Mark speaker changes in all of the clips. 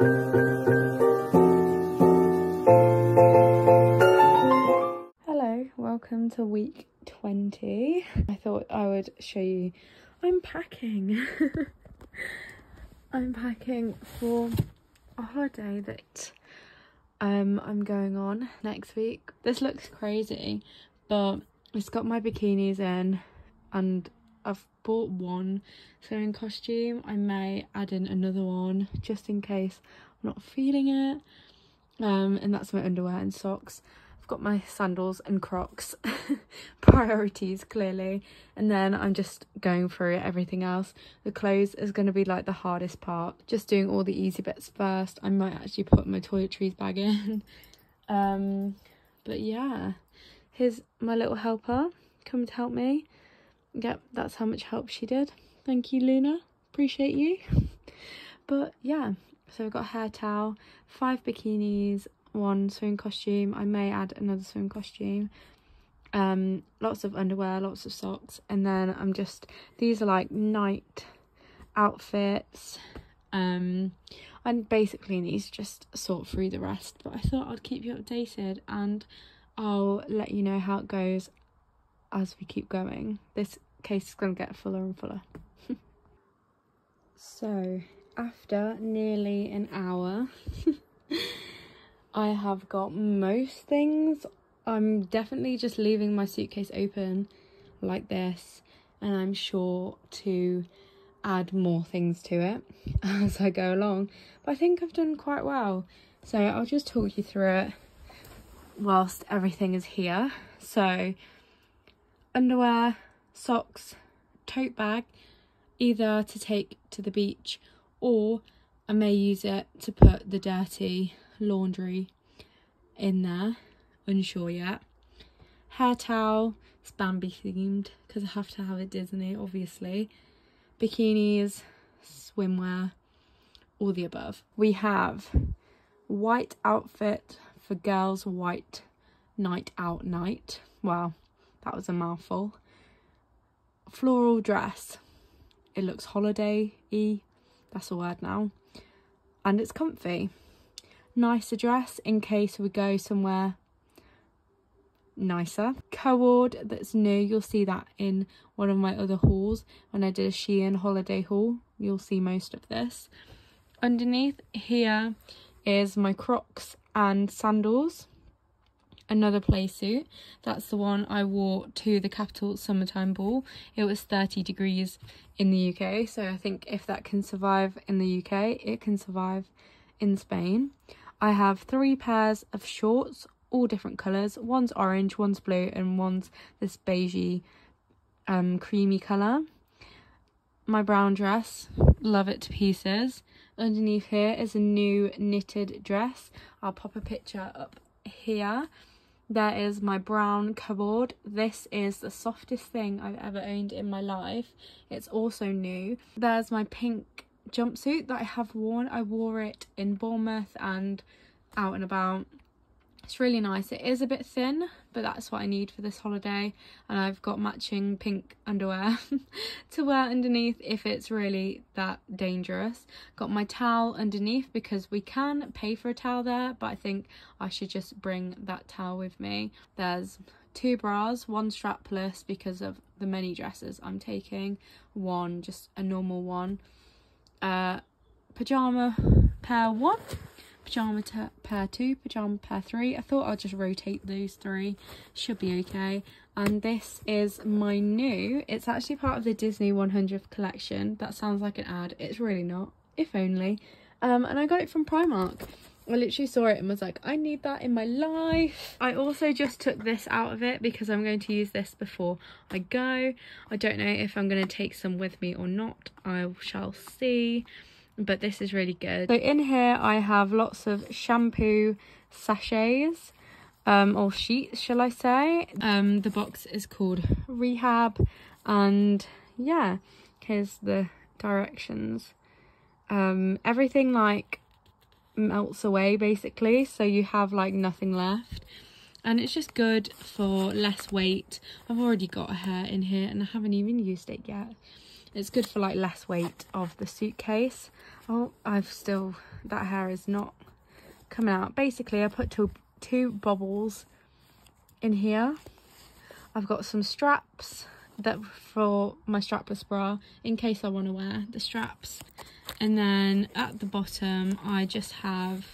Speaker 1: Hello, welcome to week 20. I thought I would show you I'm packing. I'm packing for a holiday that um I'm going on next week. This looks crazy, but it's got my bikinis in and I've bought one swimming costume. I may add in another one just in case I'm not feeling it. Um, and that's my underwear and socks. I've got my sandals and crocs. Priorities, clearly. And then I'm just going through everything else. The clothes is going to be like the hardest part. Just doing all the easy bits first. I might actually put my toiletries bag in. Um, but yeah, here's my little helper. Come to help me. Yep, that's how much help she did. Thank you, Luna. Appreciate you. But yeah, so I've got a hair towel, five bikinis, one swim costume. I may add another swim costume. Um, lots of underwear, lots of socks, and then I'm just these are like night outfits. Um, and basically need to just sort through the rest. But I thought I'd keep you updated and I'll let you know how it goes as we keep going. This case is going to get fuller and fuller. so, after nearly an hour, I have got most things. I'm definitely just leaving my suitcase open like this, and I'm sure to add more things to it as I go along. But I think I've done quite well. So I'll just talk you through it whilst everything is here. So underwear, socks, tote bag, either to take to the beach or I may use it to put the dirty laundry in there, unsure yet. Hair towel, it's Bambi themed because I have to have it Disney obviously. Bikinis, swimwear, all the above. We have white outfit for girls, white night out night. Wow, that was a mouthful. Floral dress. It looks holiday-y. That's a word now. And it's comfy. Nicer dress in case we go somewhere nicer. Cord that's new. You'll see that in one of my other hauls. When I did a Shein holiday haul, you'll see most of this. Underneath here is my Crocs and sandals another play suit. That's the one I wore to the Capital Summertime Ball. It was 30 degrees in the UK, so I think if that can survive in the UK, it can survive in Spain. I have three pairs of shorts, all different colours. One's orange, one's blue, and one's this beigey, um, creamy colour. My brown dress, love it to pieces. Underneath here is a new knitted dress. I'll pop a picture up here there is my brown cupboard. This is the softest thing I've ever owned in my life. It's also new. There's my pink jumpsuit that I have worn. I wore it in Bournemouth and out and about. It's really nice. It is a bit thin, but that's what I need for this holiday. And I've got matching pink underwear to wear underneath if it's really that dangerous. Got my towel underneath because we can pay for a towel there, but I think I should just bring that towel with me. There's two bras, one strapless because of the many dresses I'm taking, one just a normal one. Uh, pajama pair one pyjama pair 2, pyjama pair 3. I thought I'd just rotate those three. Should be okay. And this is my new, it's actually part of the Disney 100th collection. That sounds like an ad. It's really not, if only. Um, and I got it from Primark. I literally saw it and was like, I need that in my life. I also just took this out of it because I'm going to use this before I go. I don't know if I'm going to take some with me or not. I shall see but this is really good. So in here I have lots of shampoo sachets um, or sheets shall I say. Um, the box is called Rehab and yeah here's the directions. Um, everything like melts away basically so you have like nothing left and it's just good for less weight. I've already got a hair in here and I haven't even used it yet. It's good for like less weight of the suitcase. Oh, I've still that hair is not coming out. Basically, I put two, two bobbles in here. I've got some straps that for my strapless bra in case I want to wear the straps. And then at the bottom, I just have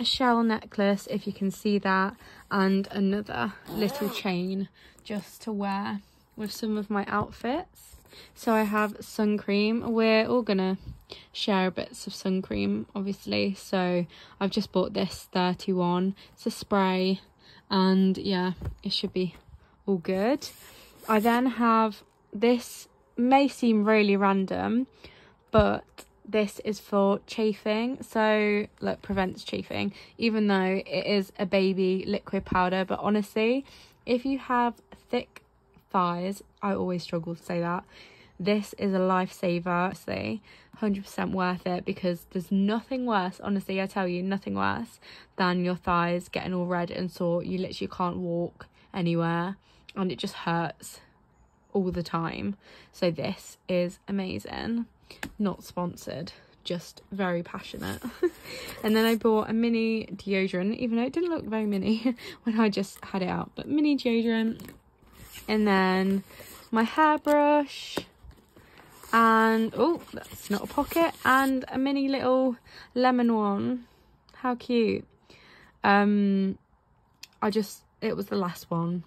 Speaker 1: a shell necklace, if you can see that, and another little chain just to wear with some of my outfits. So I have sun cream. We're all gonna share bits of sun cream, obviously. So I've just bought this 31. It's a spray and yeah, it should be all good. I then have this may seem really random, but this is for chafing so look prevents chafing even though it is a baby liquid powder but honestly if you have thick thighs i always struggle to say that. This is a lifesaver say 100% worth it because there's nothing worse honestly i tell you nothing worse than your thighs getting all red and sore. You literally can't walk anywhere and it just hurts all the time. So this is amazing. Not sponsored just very passionate. And then i bought a mini deodorant even though it didn't look very mini when i just had it out but mini deodorant and then my hairbrush. And oh that's not a pocket. And a mini little lemon one. How cute. Um i just it was the last one.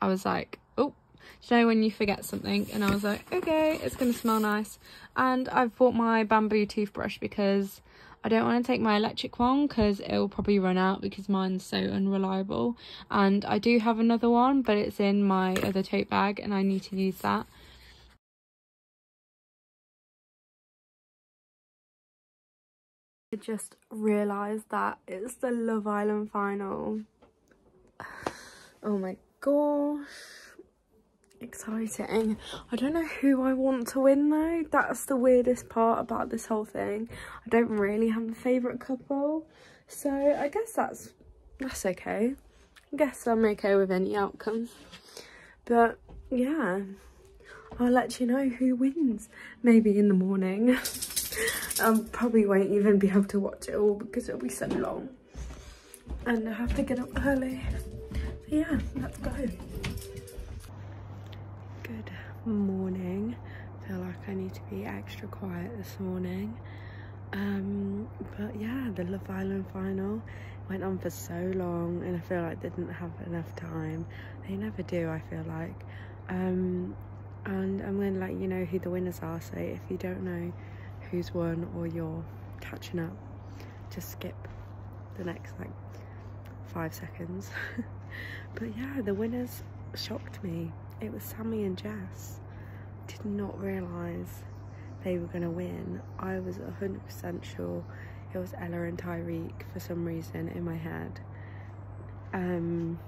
Speaker 1: I was like oh, you know when you forget something? And I was like okay it's gonna smell nice. And I've bought my bamboo toothbrush because I don't want to take my electric one because it will probably run out because mine's so unreliable. And I do have another one but it's in my other tote bag and I need to use that. I just realised that it's the Love Island final. Oh my gosh exciting. I don't know who I want to win though. That's the weirdest part about this whole thing. I don't really have a favourite couple. So I guess that's that's okay. I guess I'm okay with any outcome. But yeah, I'll let you know who wins. Maybe in the morning. I probably won't even be able to watch it all because it'll be so long. And I have to get up early. Yeah, let's go morning. I feel like I need to be extra quiet this morning. Um but yeah the love island final went on for so long and i feel like they didn't have enough time. They never do i feel like. Um and i'm going to let you know who the winners are so if you don't know who's won or you're catching up just skip the next like five seconds. But yeah the winners shocked me it was Sammy and Jess. Did not realise they were going to win. I was 100% sure it was Ella and Tyrique for some reason in my head. Um,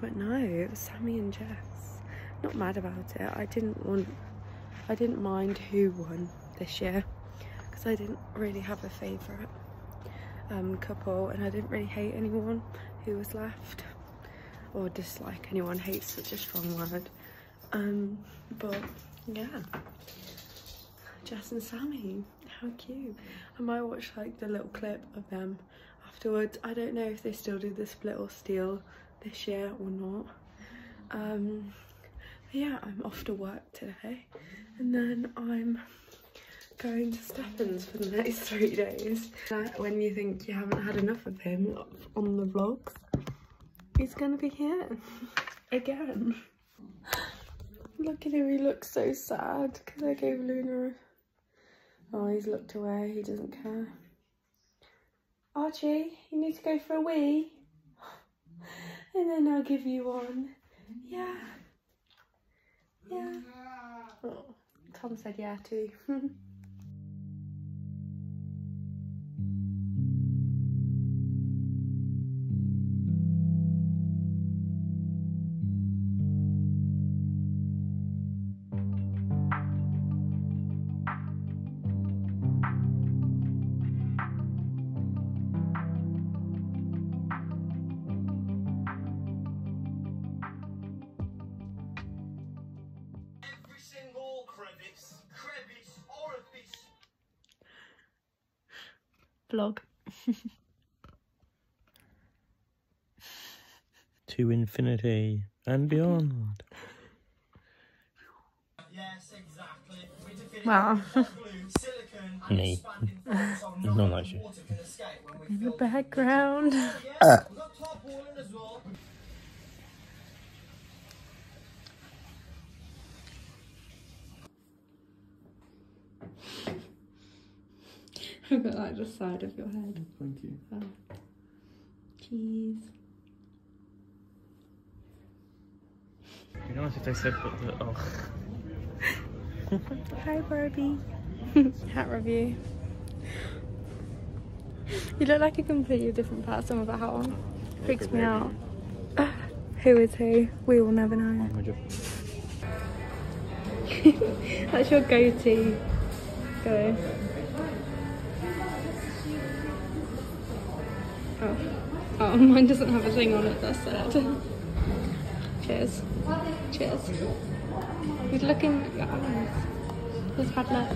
Speaker 1: but no, it was Sammy and Jess. Not mad about it. I didn't want, I didn't mind who won this year because I didn't really have a favourite um, couple and I didn't really hate anyone who was left or dislike anyone hates such a strong word um but yeah. Jess and sammy how cute. I might watch like the little clip of them afterwards. I don't know if they still do the split or steal this year or not. Um yeah i'm off to work today. And then i'm going to Stefan's for the next three days. When you think you haven't had enough of him on the vlogs, he's gonna be here again. Look at him, he looks so sad because I gave Luna Oh, he's looked away, he doesn't care. Archie, you need to go for a wee. And then I'll give you one. Yeah. Yeah. Oh, Tom said yeah too.
Speaker 2: To infinity and beyond.
Speaker 3: Yes, exactly. We
Speaker 1: Wow.
Speaker 3: glue,
Speaker 2: Me.
Speaker 3: expanding
Speaker 2: Not like you.
Speaker 3: water can escape when we
Speaker 1: In the background.
Speaker 3: Yes, we've got ah. tarpaulin as.
Speaker 1: I've got like the side of your head.
Speaker 2: Thank you. Oh.
Speaker 1: Cheese.
Speaker 2: You know if they said that the, oh
Speaker 1: Hi Barbie. Hat review. You look like a completely different person with a hat on. Freaks me out. Who is who? We will never know. That's your go-to. Go. Oh. Oh, mine doesn't have a thing on it, that's sad. Cheers. Cheers. Good looking at your eyes. Just bad luck.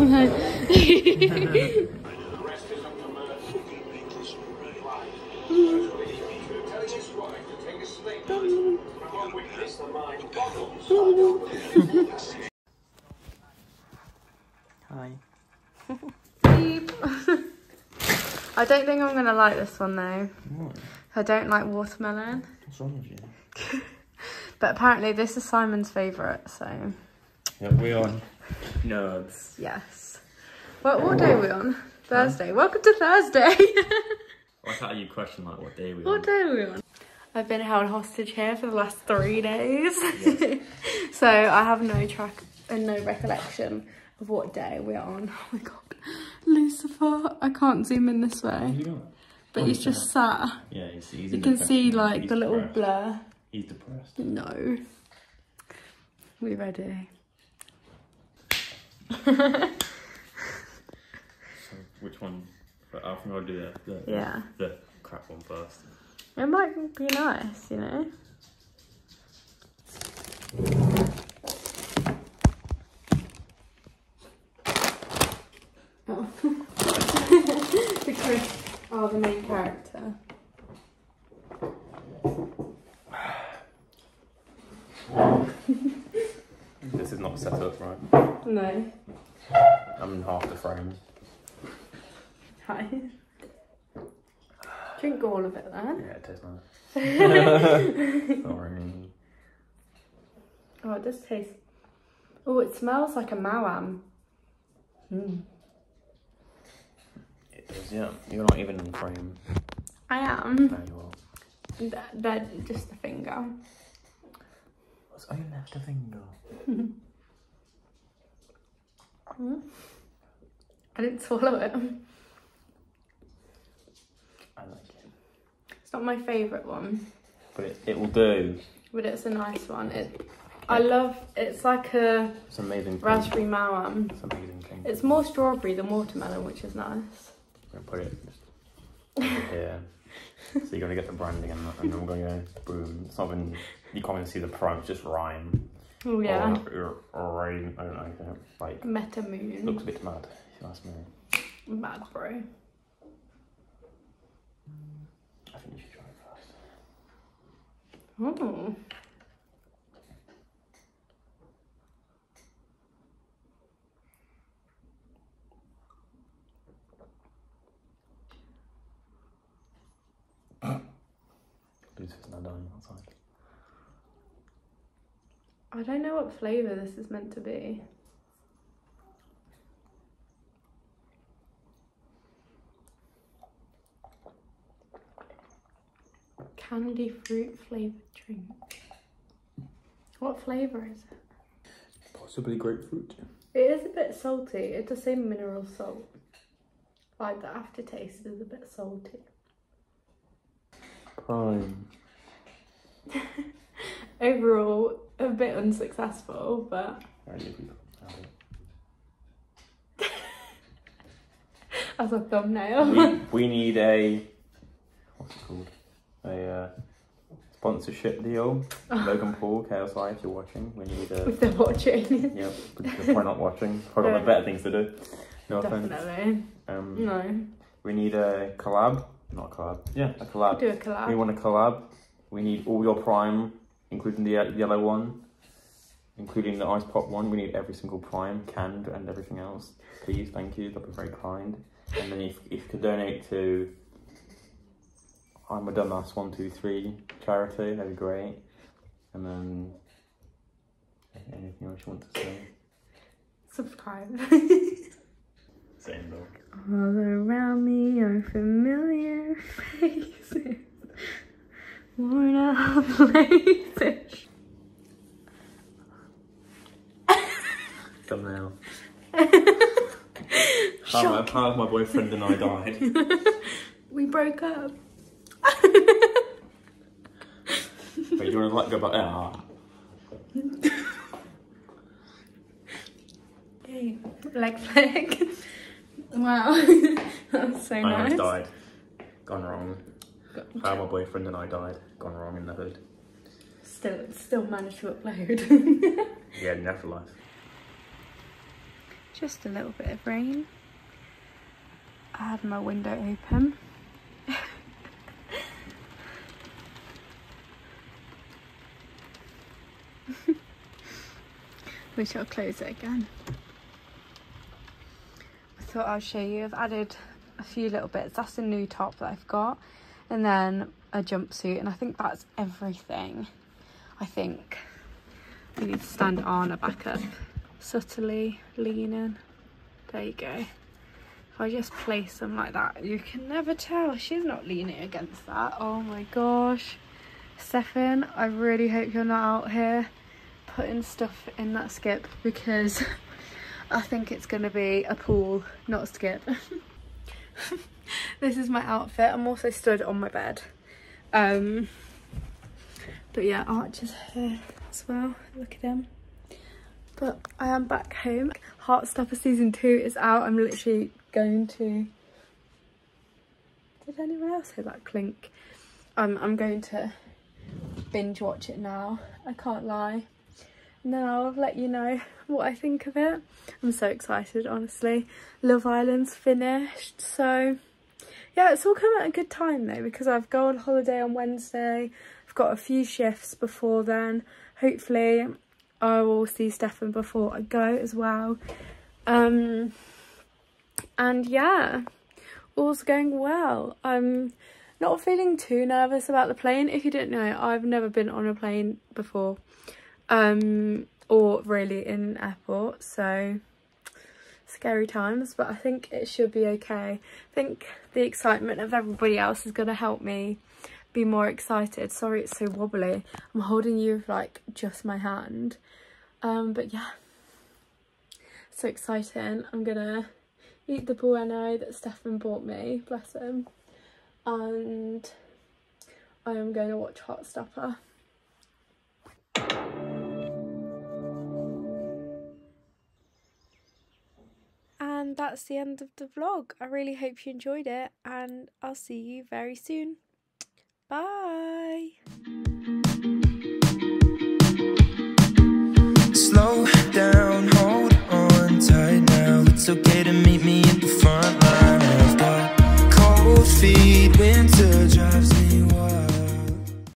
Speaker 1: I'm like-
Speaker 2: Hi.
Speaker 1: Beep. I don't think I'm gonna like this one though.
Speaker 2: What?
Speaker 1: I don't like watermelon.
Speaker 2: What's wrong with you?
Speaker 1: But apparently this is Simon's favourite, so
Speaker 2: Yep, we on nerds.
Speaker 1: yes. What what day are we on? Thursday. Welcome to Thursday.
Speaker 2: What's how you question like what day we
Speaker 1: what day are we on? I've been held hostage here for the last three days. so I have no track and no recollection of what day we're on. Oh my god. Lucifer. I can't zoom in this way. But oh, he's just sat.
Speaker 2: Yeah, he's, he's
Speaker 1: You
Speaker 2: in
Speaker 1: can
Speaker 2: depression.
Speaker 1: see like
Speaker 2: He's
Speaker 1: the little
Speaker 2: depressed.
Speaker 1: blur.
Speaker 2: He's depressed.
Speaker 1: No. We ready?
Speaker 2: So which one? I think I'll do the the,
Speaker 1: Yeah.
Speaker 2: the crap one first.
Speaker 1: It might be nice, you know. Oh. the Chris, oh, the main character.
Speaker 2: This is not set up right.
Speaker 1: No.
Speaker 2: I'm in half the frame.
Speaker 1: Hi. Drink all of it then.
Speaker 2: Yeah, it tastes nice. Sorry.
Speaker 1: Oh, it does taste. Oh, it smells like a mawam. Mm.
Speaker 2: It is, yeah. You're not even in the frame.
Speaker 1: I am.
Speaker 2: No, you are.
Speaker 1: Th- That just a finger.
Speaker 2: What's only left a finger? Hmm?
Speaker 1: I didn't swallow it.
Speaker 2: I like it.
Speaker 1: It's not my favourite one,
Speaker 2: But it, it will do.
Speaker 1: but it's a nice one. It, I love. It's like a
Speaker 2: It's amazing. thing.
Speaker 1: raspberry mawam.
Speaker 2: It's amazing thing.
Speaker 1: It's more strawberry than watermelon, which is nice.
Speaker 2: I'm gonna put it just here. So you're gonna get the branding and, and then we're gonna go boom. It's not even you can't even see the prime, it's just rhyme.
Speaker 1: Oh yeah,
Speaker 2: Or, or, or rain. I don't know. Like
Speaker 1: meta moon.
Speaker 2: looks a bit mad. If you ask me.
Speaker 1: Mad bro.
Speaker 2: I think you should try it first. Mm.
Speaker 1: Oh.
Speaker 2: Lucifer's now dying outside.
Speaker 1: I don't know what flavour this is meant to be. Candy fruit flavoured drink. What flavour is it?
Speaker 2: Possibly grapefruit.
Speaker 1: It is a bit salty. It does say mineral salt. Like the aftertaste is a bit salty.
Speaker 2: Prime.
Speaker 1: Overall, a bit unsuccessful, but
Speaker 2: Alright, if we have it.
Speaker 1: as a thumbnail.
Speaker 2: we, we need a what's it called? A uh, sponsorship deal. Logan Paul, KSI, if you're watching, we need a
Speaker 1: if they're watching.
Speaker 2: Yep, but they're probably not watching. Probably got better things to do. No offense.
Speaker 1: Definitely.
Speaker 2: Um,
Speaker 1: No.
Speaker 2: we need a collab. Not a collab. Yeah, a collab.
Speaker 1: Do a collab.
Speaker 2: We want a collab. We need all your prime, including the ye- yellow one, including the ice pop one. We need every single prime, canned, and everything else. Please, thank you. That'd be very kind. And then if, if you could donate to I'm a Dumbass One Two Three charity, that'd be great. And then anything else you want to say?
Speaker 1: Subscribe.
Speaker 2: Same though.
Speaker 1: All around me are familiar faces, worn out places.
Speaker 2: Thumbnail. How my, how my boyfriend and I died.
Speaker 1: We broke up.
Speaker 2: Wait, you want to like go back? Ah.
Speaker 1: Hey, leg flick. Wow, that was so
Speaker 2: I
Speaker 1: nice.
Speaker 2: almost died. Gone wrong. How my boyfriend and I died. Gone wrong in the hood.
Speaker 1: Still, still managed to upload.
Speaker 2: Yeah, never life.
Speaker 1: Just a little bit of rain. I had my window open. we shall close it again. I thought I'll show you. I've added a few little bits. That's a new top that I've got, and then a jumpsuit, and I think that's everything. I think we need to stand it on a back up subtly leaning. There you go. If I just place them like that, you can never tell. She's not leaning against that. Oh my gosh. Stefan, I really hope you're not out here putting stuff in that skip because I think it's going to be a pool, not a skip. this is my outfit. I'm also stood on my bed. Um, but yeah, Arch is here as well. Look at him. But I am back home. Heartstopper season two is out. I'm literally going to. Did anyone else hear that clink? Um, I'm going to binge watch it now. I can't lie. And then I'll let you know what I think of it. I'm so excited, honestly. Love Island's finished, so yeah, it's all come at a good time though because I've go on holiday on Wednesday. I've got a few shifts before then. Hopefully, I will see Stefan before I go as well. Um, and yeah, all's going well. I'm not feeling too nervous about the plane. If you didn't know, I've never been on a plane before, um, or really in an airport, so scary times, but I think it should be okay. I think the excitement of everybody else is going to help me be more excited. Sorry it's so wobbly. I'm holding you with like just my hand. Um, but yeah, so exciting. I'm gonna eat the bueno that Stefan bought me, bless him. And I am going to watch Heartstopper. And that's the end of the vlog. I really hope you enjoyed it and I'll see you very soon. Bye.
Speaker 4: Slow down, hold on tight now. It's okay to meet me at the front line. I've got cold feet, winter dry.